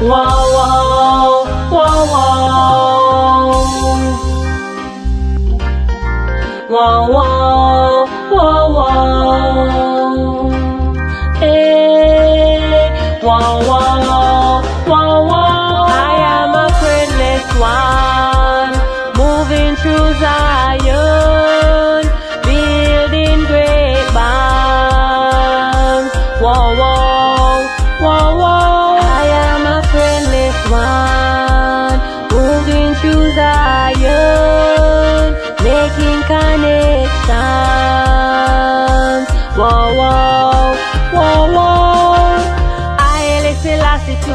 wow, wow, wow, wow. Wow, wow, wow, wow. Hey, wow, wow, wow, wow. I am a friendless one, moving through Zion.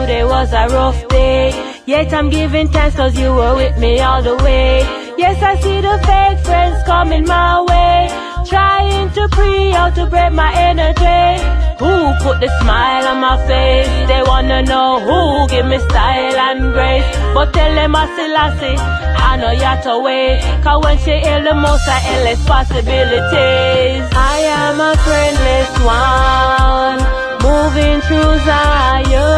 Today was a rough day. Yet I'm giving thanks cause you were with me all the way. Yes, I see the fake friends coming my way. Trying to pre out to break my energy. Who put the smile on my face? They wanna know who give me style and grace. But tell them I Selassie, I know you to wait. Cause when she ill the most, I endless possibilities. I am a friendless one, moving through Zion,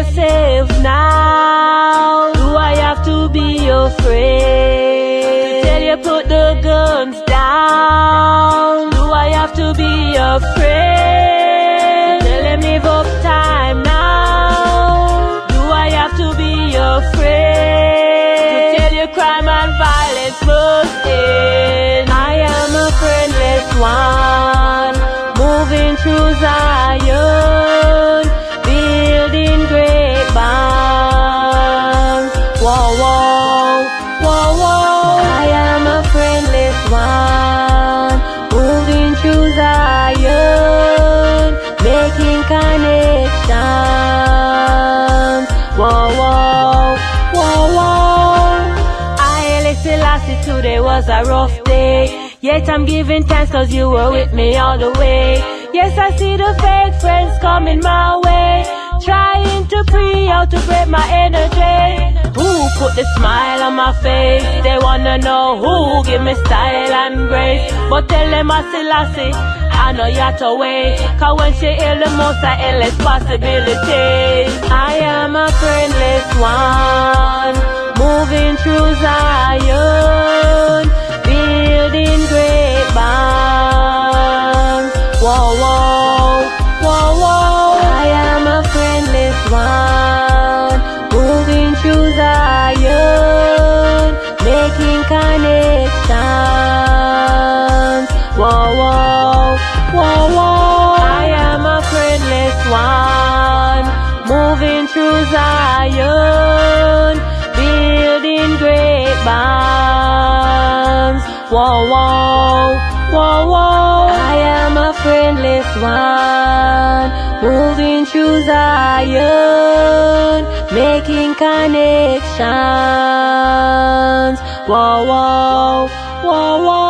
yourself now? Do I have to be your friend to tell you put the guns down? Do I have to be your friend? To Tell him live up time now. Do I have to be your friend? To tell you crime and violence must end. I am a friendless one, moving through Zion, whoa, whoa. I am a friendless one, moving through Zion, making connections. Whoa, whoa, whoa, whoa. I Selassie, today was a rough day. Yet I'm giving thanks cause you were with me all the way. Yes, I see the fake friends coming my way. Trying to pre out to break my energy. Who put the smile on my face? They wanna know who give me style and grace. But tell them I Selassie, I know you to wait. Cause when she ill the most, I endless possibilities. I am a friendless one, moving through Zion, building great bonds. Whoa, whoa, whoa, whoa. I am a friendless one, Zion, making connections. Whoa, whoa, whoa, whoa. I am a friendless one, moving through Zion, building great bonds. Whoa, whoa, whoa, whoa. I am a friendless one, moving through Zion, making connections. Whoa, whoa, whoa, whoa.